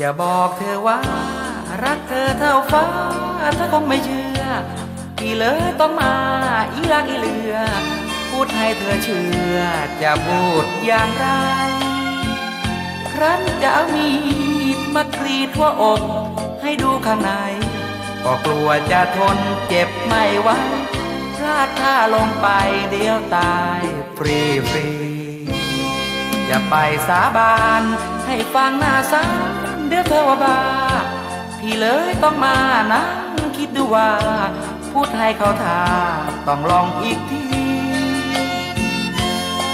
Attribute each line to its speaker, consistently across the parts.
Speaker 1: จะบอกเธอว่า รักเธอเท่าฟ้าเธอคงไม่เชื่อพี่เลยต้องมา อีรักอีเลือ พูดให้เธอเชื่อ จะพูดอย่างไร ครั้นจะเอามีดมากรีดหัวอก ให้ดูข้างใน ก็กลัวจะทนเจ็บไม่ไหวพลาดท่าลงไปเดียวตายฟรีฟรีจะไปสาบานให้ฟังหน้าสา เดี๋ยวเธอว่าบ้าพี่เลยต้องมานั่งคิดดูว่า พูดให้เขาท่าต้องลองอีกที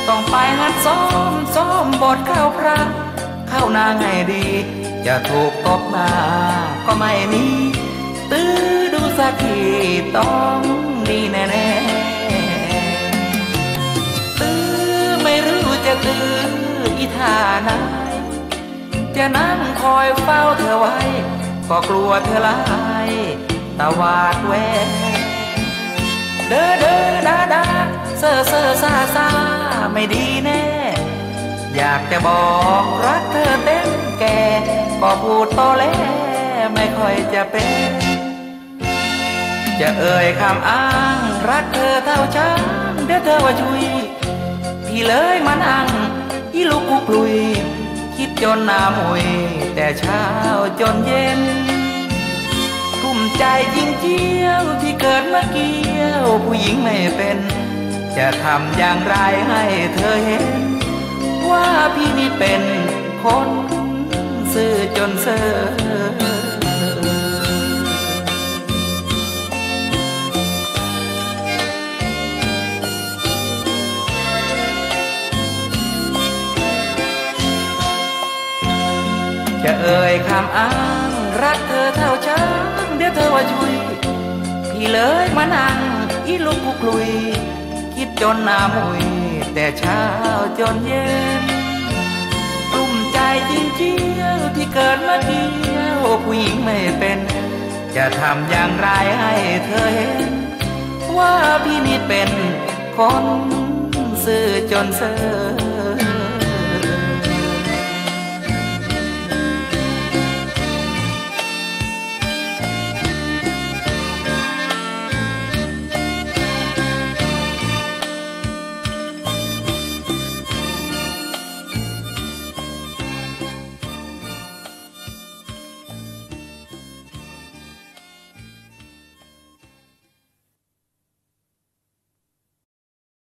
Speaker 1: ต้องไปหัดซ้อมซ้อมบทเข้าพระ เข้านางให้ดี จะถูกตบหน้าก็ไม่มีตื้อดูสักทีต้องดีแน่ๆตื้อไม่รู้จะตื้ออีท่าไหน จะนั่งคอยเฝ้าเธอไว้ ก็กลัวเธอลายตะวาดแวเด้อเด้อดาดาเซ่อเซ่อซาซาไม่ดีแน่ อยากจะบอกรักเธอเต็มแก่ก็พูดโตแล้ไม่ค่อยจะเป็น จะเอ่ยคำอ้างรักเธอเท่าช้างเดี๋ยวเธอว่าชุยพี่เลยมานั่งอีลูกกุกลุย จนหน้ามุยแต่เช้าจนเย็นกุ้มใจยิงเจียวที่เกิดมาเกี่ยว ผู้หญิงไม่เป็น จะทำอย่างไรให้เธอเห็น ว่าพี่นี่เป็นคนซื่อจนเซอ จะเอ่ยคำอ้างรักเธอเท่าช้างเดี๋ยวเธอว่าชุยพี่เลยมานั่งอีลูกกุกลุย คิดจนหน้ามุย แต่เช้าจนเย็นกลุ่มใจจริงเจียวที่เกิดมาเกี่ยวผู้หญิงไม่เป็น จะทำอย่างไรให้เธอเห็น ว่าพี่นี่เป็นคนซื่อจนเซ่อ